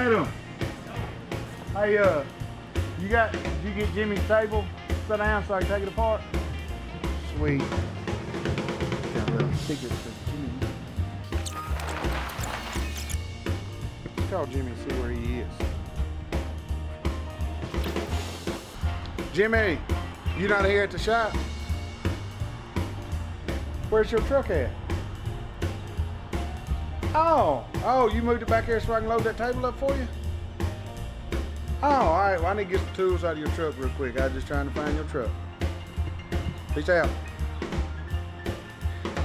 Hey, uh, you got, did you get Jimmy's table set down so I can take it apart? Sweet. Got a little secret for Jimmy. Call Jimmy and see where he is. Jimmy, you not here at the shop? Where's your truck at? Oh, oh, you moved it back here so I can load that table up for you? Oh, all right. Well, I need to get some tools out of your truck real quick. I was just trying to find your truck. Peace out.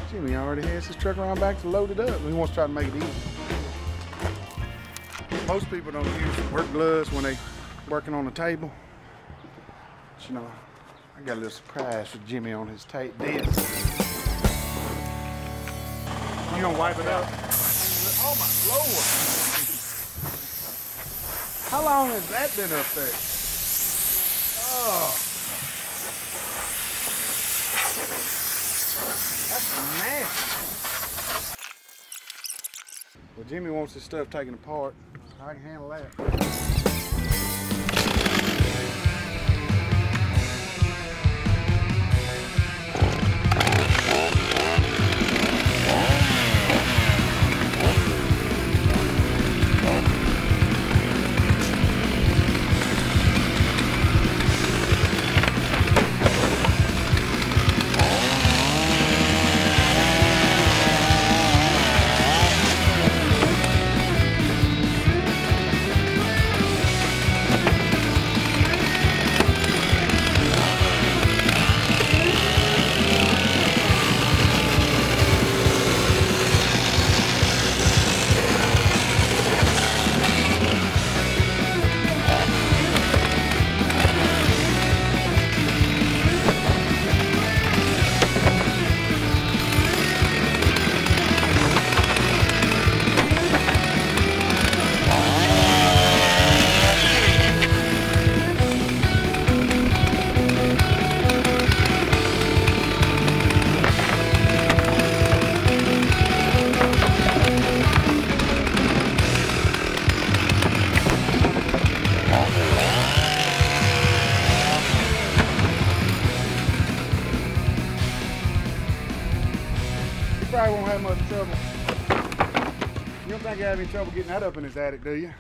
Jimmy already has his truck around back to load it up. He wants to try to make it easy. Most people don't use work gloves when they working on the table. But, you know, I got a little surprise for Jimmy on his tape desk. You gonna wipe it up? Oh my lord! How long has that been up there? Oh. That's nasty. Well, Jimmy wants his stuff taken apart. I can handle that. Don't think I have any trouble getting that up in his attic, do you?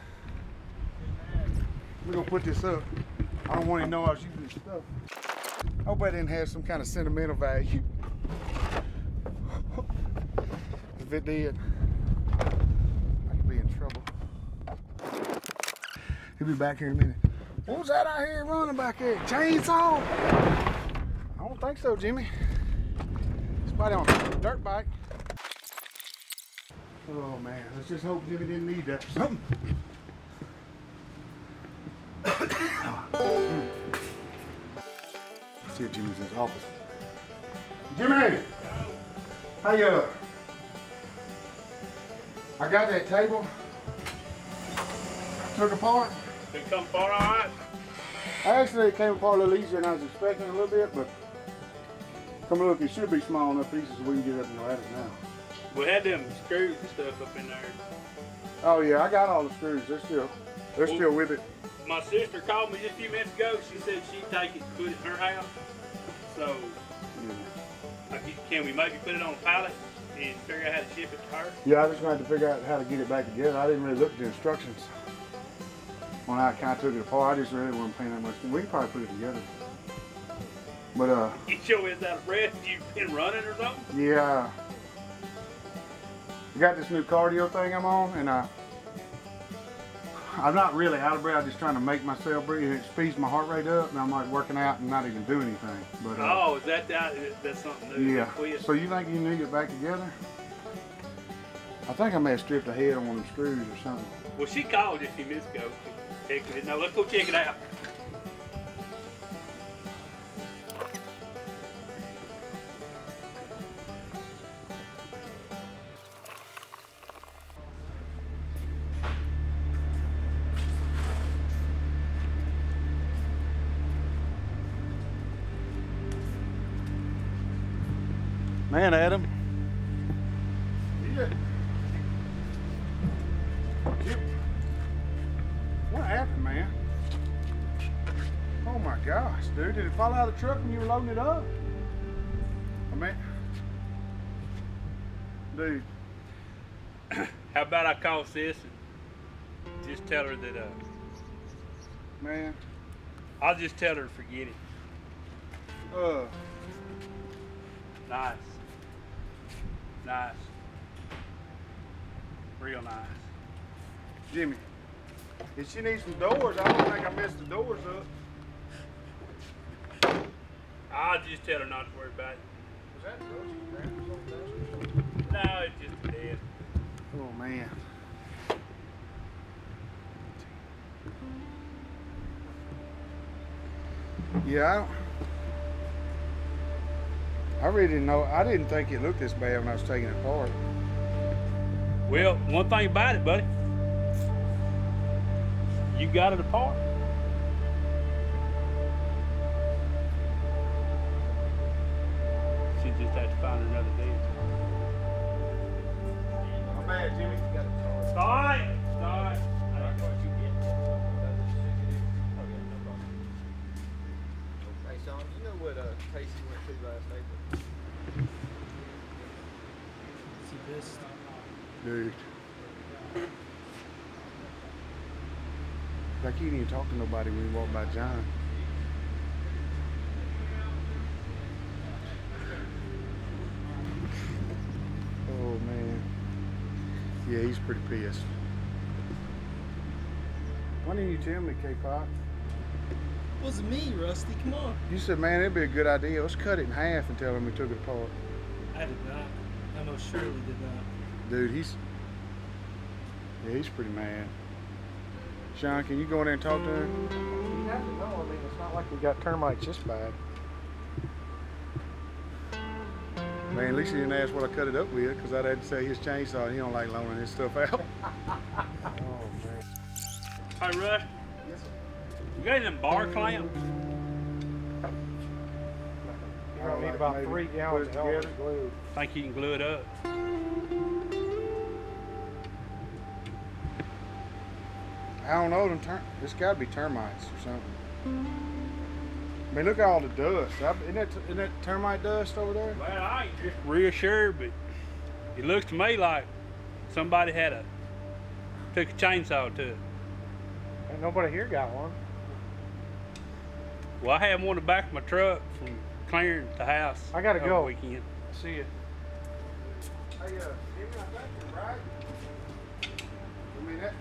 We're gonna put this up. I don't want to know I was using this stuff. I hope I didn't have some kind of sentimental value. If it did, I could be in trouble. He'll be back here in a minute. What was that out here running back there? Chainsaw? I don't think so, Jimmy. Somebody on a dirt bike. Oh man, let's just hope Jimmy didn't need that for something. See if Jimmy's in his office. Jimmy! Hey, uh, I got that table. Took apart. It come far all right. Actually, it came apart a little easier than I was expecting a little bit, but come look, it should be small enough pieces so we can get up in the attic now. We had them screws and stuff up in there. Oh yeah, I got all the screws. They're still, they're still with it. My sister called me just a few minutes ago. She said she'd take it and put it in her house. So, I can- we maybe put it on a pallet and figure out how to ship it to her? Yeah, I just gonna have to figure out how to get it back together. I didn't really look at the instructions when I kind of took it apart. I just really wasn't paying that much. We can probably put it together. But uh, You sure is out of breath? You been running or something? yeah, I got this new cardio thing I'm on, and I. I'm not really out of breath. I'm just trying to make myself breathe. It speeds my heart rate up, and I'm like working out and not even doing anything. But uh, Oh, is that that? That's something new? Yeah. So you think you need it back together? I think I may have stripped a head on one of the screws or something. Well, she called just a few minutes ago. Now let's go check it out. Man, Adam. Yeah. Yep. What happened, man? Oh my gosh, dude, did it fall out of the truck when you were loading it up? I mean, dude, How about I call sis and just tell her that uh, man, I'll just tell her to forget it. uh, Nice. Nice. Real nice. Jimmy, if she needs some doors, I don't think I messed the doors up. I'll just tell her not to worry about it. Was that? No, it's just a dead. Oh man. Yeah, I really didn't know. I didn't think it looked this bad when I was taking it apart. Well, one thing about it, buddy, you got it apart. She just had to find another deal. My bad, Jimmy. Casey went to last April? See? Dude. Like you didn't even talk to nobody when you walked by John. Oh man. Yeah, he's pretty pissed. Why didn't you tell me, K-Pop? Was me, Rusty? Come on. You said, man, it'd be a good idea. Let's cut it in half and tell him we took it apart. I did not. I most surely did not. Dude, he's yeah, he's pretty mad. Shawn, can you go in there and talk to him? You have to know. I mean, it's not like we got termites this bad. Man, at least he didn't ask what I cut it up with, because I'd had to say his chainsaw. He don't like loaning his stuff out. Oh man. Hi, Rush, Yes, sir. You got any them bar clamps? You're gonna need about three gallons of Elmer's together. glue. Think you can glue it up? I don't know them. Ter- it's got to be termites or something. I mean, look at all the dust. I, isn't that isn't that termite dust over there? Well, I ain't just real sure, but it looks to me like somebody had a took a chainsaw to it. Ain't nobody here got one. Well, I had one in the back of my truck from clearing the house. I gotta go. the Weekend. See it. Hey, uh, Jimmy, I think you're right. I mean, that,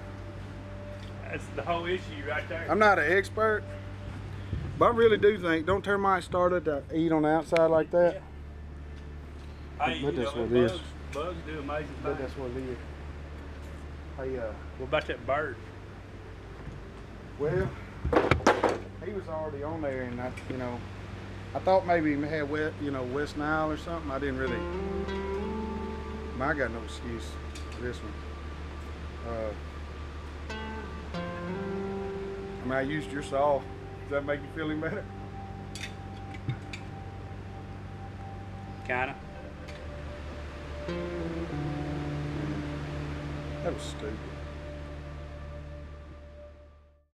That's the whole issue right there. I'm not an expert, but I really do think don't termites start at the eat on the outside like that. Hey, But you that's know, what it is. bugs, Bugs do amazing But things. that's what it is. Hey, uh, What about that bird? Well, he was already on there, and I, you know, I thought maybe he had wet, you know, West Nile or something. I didn't really. I got no excuse for this one. Uh, I mean, I used your saw. Does that make you feel any better? Kinda. That was stupid.